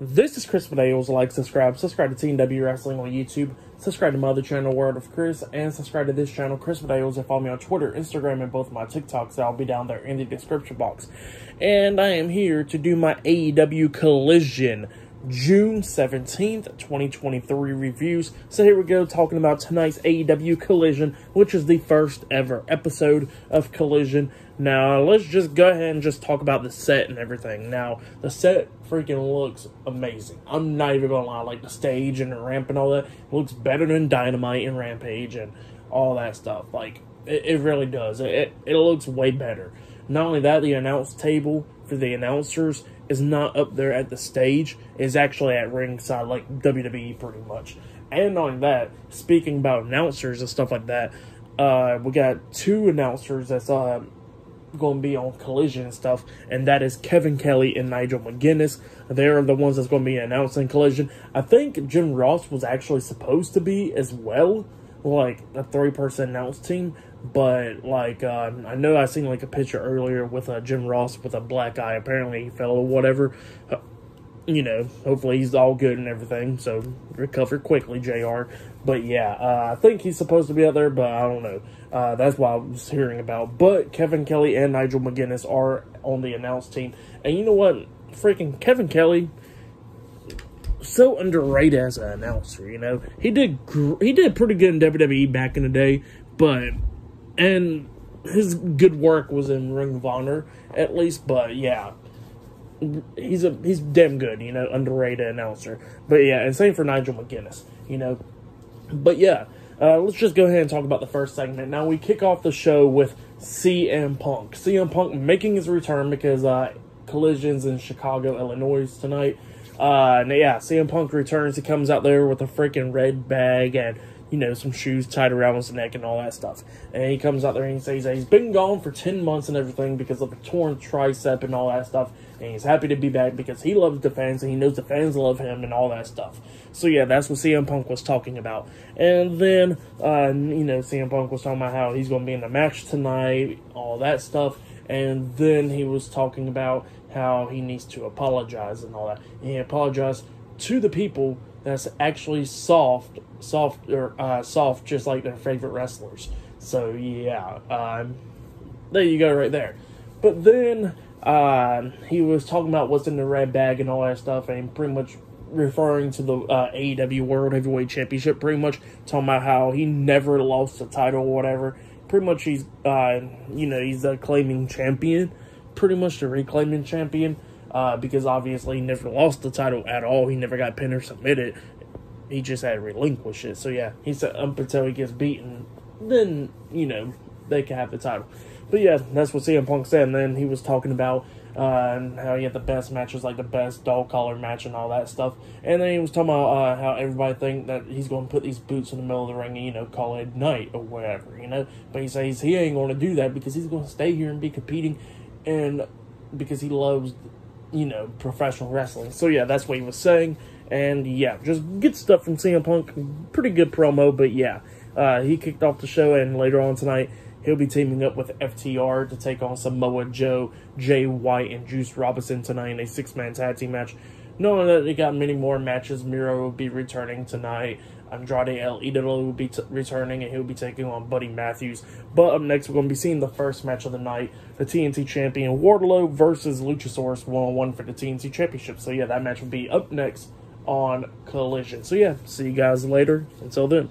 This is Chris McDaniels. Like, subscribe, subscribe to TNW Wrestling on YouTube, subscribe to my other channel, World of Chris, and subscribe to this channel, Chris McDaniels, and follow me on Twitter, Instagram, and both my TikToks. I'll be down there in the description box. And I am here to do my AEW Collision June 17th, 2023 reviews. So here we go, talking about tonight's AEW Collision, which is the first ever episode of Collision. Now, let's just go ahead and just talk about the set and everything. Now, the set freaking looks amazing. I'm not even gonna lie, like the stage and the ramp and all that looks better than Dynamite and Rampage and all that stuff. Like, it, it really does. It, it, it looks way better. Not only that, the announce table for the announcers is not up there at the stage, is actually at ringside, like WWE pretty much. And on that, speaking about announcers and stuff like that, uh, we got two announcers that's uh, going to be on Collision and stuff, and that is Kevin Kelly and Nigel McGuinness. They're the ones that's going to be announcing Collision. I think Jim Ross was actually supposed to be as well, like a three person announce team, but like uh, I know I seen like a picture earlier with uh, Jim Ross with a black eye. Apparently he fell or whatever. Uh, you know, hopefully he's all good and everything. So recover quickly, Jr. But yeah, uh, I think he's supposed to be out there, but I don't know. Uh, that's what I was hearing about. But Kevin Kelly and Nigel McGuinness are on the announced team, and you know what? Freaking Kevin Kelly so underrated as an announcer. You know, he did gr- he did pretty good in WWE back in the day, but and his good work was in Ring of Honor at least. But yeah, he's a he's damn good. You know, underrated announcer. But yeah, and same for Nigel McGuinness. You know, but yeah. Uh, let's just go ahead and talk about the first segment. Now we kick off the show with CM Punk. CM Punk making his return because uh, collisions in Chicago, Illinois tonight. Uh, yeah, CM Punk returns. He comes out there with a freaking red bag and you know some shoes tied around his neck and all that stuff. And he comes out there and he says that he's been gone for ten months and everything because of a torn tricep and all that stuff. And he's happy to be back because he loves the fans and he knows the fans love him and all that stuff. So yeah, that's what CM Punk was talking about. And then uh, you know CM Punk was talking about how he's going to be in the match tonight, all that stuff. And then he was talking about how he needs to apologize and all that. And he apologized to the people that's actually soft, soft or uh, soft, just like their favorite wrestlers. So yeah, um, there you go, right there. But then uh, he was talking about what's in the red bag and all that stuff, and pretty much referring to the uh, AEW World Heavyweight Championship. Pretty much talking about how he never lost the title or whatever. Pretty much he's, uh, you know, he's a claiming champion pretty much the reclaiming champion uh, because obviously he never lost the title at all. He never got pinned or submitted. He just had to relinquish it. So yeah, he said up until he gets beaten, then you know they can have the title. But yeah, that's what CM Punk said. And then he was talking about uh, and how he had the best matches, like the best dog collar match and all that stuff. And then he was talking about uh, how everybody think that he's going to put these boots in the middle of the ring and, you know, call it night or whatever, you know. But he says he ain't going to do that because he's going to stay here and be competing and because he loves, you know, professional wrestling. So yeah, that's what he was saying. And yeah, just good stuff from CM Punk. Pretty good promo, but yeah, uh, he kicked off the show, and later on tonight, he'll be teaming up with FTR to take on Samoa Joe, Jay White, and Juice Robinson tonight in a six man tag team match. Knowing that they got many more matches, Miro will be returning tonight. Andrade El Idolo will be returning and he'll be taking on Buddy Matthews. But up next, we're going to be seeing the first match of the night the TNT champion Wardlow versus Luchasaurus one on one for the TNT championship. So, yeah, that match will be up next on Collision. So, yeah, see you guys later. Until then.